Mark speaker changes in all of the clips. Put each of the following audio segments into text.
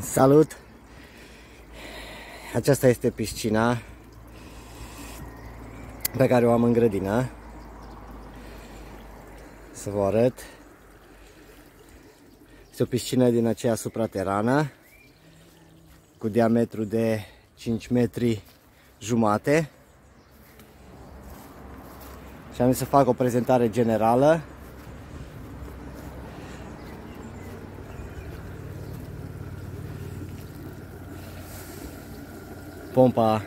Speaker 1: Salut! Aceasta este piscina pe care o am în grădină. Să vă arăt. Este o piscină din aceea supraterană cu diametru de 5 metri jumate. Și am să fac o prezentare generală pompa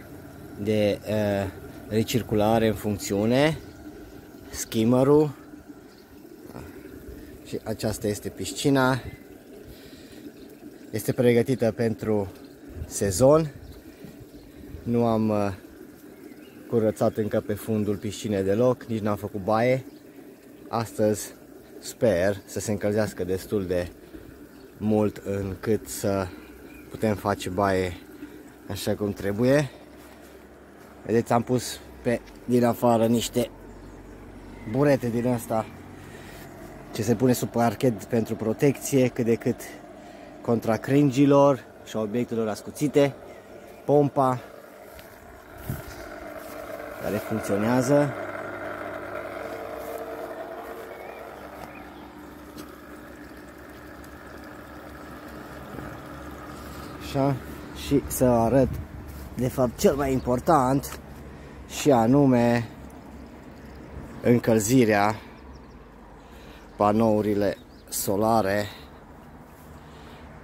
Speaker 1: de uh, recirculare în funcțiune, skimmerul și aceasta este piscina. Este pregătită pentru sezon. Nu am uh, curățat încă pe fundul piscinei deloc, nici n-am făcut baie. Astăzi sper să se încălzească destul de mult încât să putem face baie așa cum trebuie. Vedeți, am pus pe din afară niște burete din asta ce se pune sub parchet pentru protecție, cât de cât contra cringilor și a obiectelor ascuțite. Pompa care funcționează. Așa și să arăt de fapt cel mai important și anume încălzirea panourile solare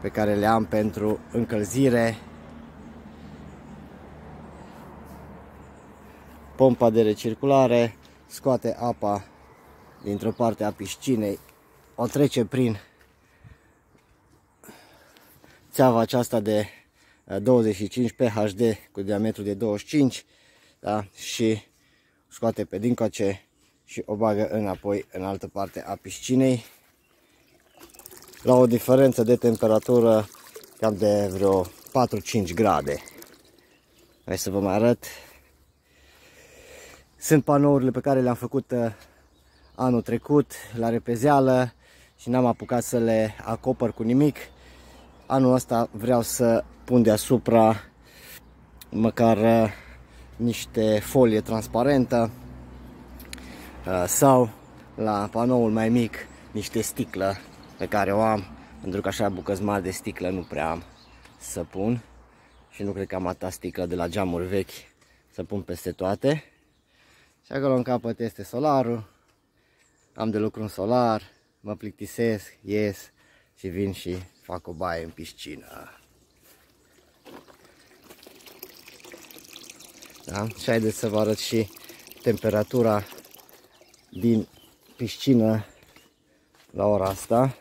Speaker 1: pe care le am pentru încălzire. Pompa de recirculare scoate apa dintr-o parte a piscinei o trece prin țeava aceasta de 25 PHD cu diametru de 25 da? și scoate pe dincoace și o bagă înapoi în altă parte a piscinei la o diferență de temperatură cam de vreo 4-5 grade. Hai să vă mai arăt. Sunt panourile pe care le-am făcut uh, anul trecut la repezeală și n-am apucat să le acopăr cu nimic. Anul ăsta vreau să pun deasupra măcar uh, niște folie transparentă uh, sau la panoul mai mic niște sticlă pe care o am pentru că așa bucăți mari de sticlă nu prea am să pun și nu cred că am atâta sticlă de la geamuri vechi să pun peste toate. Și acolo în capăt este solarul am de lucru în solar mă plictisesc, ies și vin și fac o baie în piscină Da? Și haideți să vă arăt și temperatura din piscină la ora asta.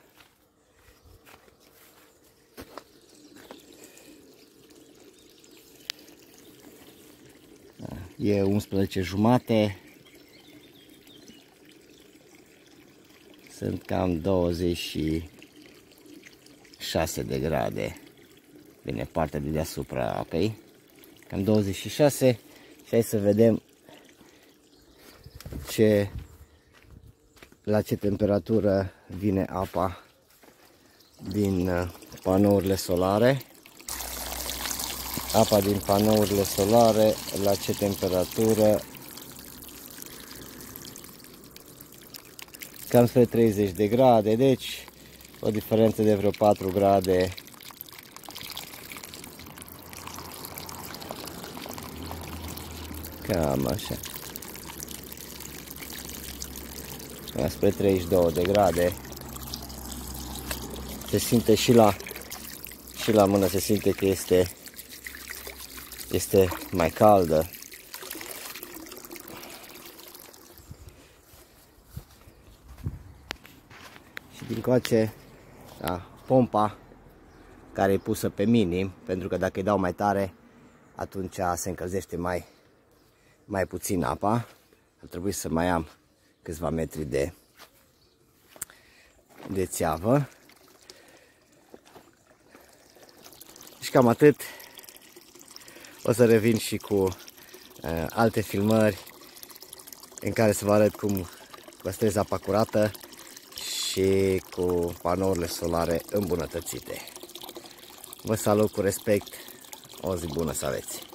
Speaker 1: Da, e 11 jumate. Sunt cam 26 de grade. Bine, partea de deasupra apei. Cam 26 și hai să vedem ce, la ce temperatură vine apa din uh, panourile solare. Apa din panourile solare la ce temperatură cam spre 30 de grade, deci o diferență de vreo 4 grade Cam așa. Spre 32 de grade. Se simte și la și la mână se simte că este este mai caldă. Și din coace, da, pompa care e pusă pe minim, pentru că dacă îi dau mai tare, atunci se încălzește mai mai puțin apa. Ar trebui să mai am câțiva metri de, de țeavă. Și cam atât. O să revin și cu uh, alte filmări în care să vă arăt cum păstrez apa curată și cu panourile solare îmbunătățite. Vă salut cu respect. O zi bună să aveți!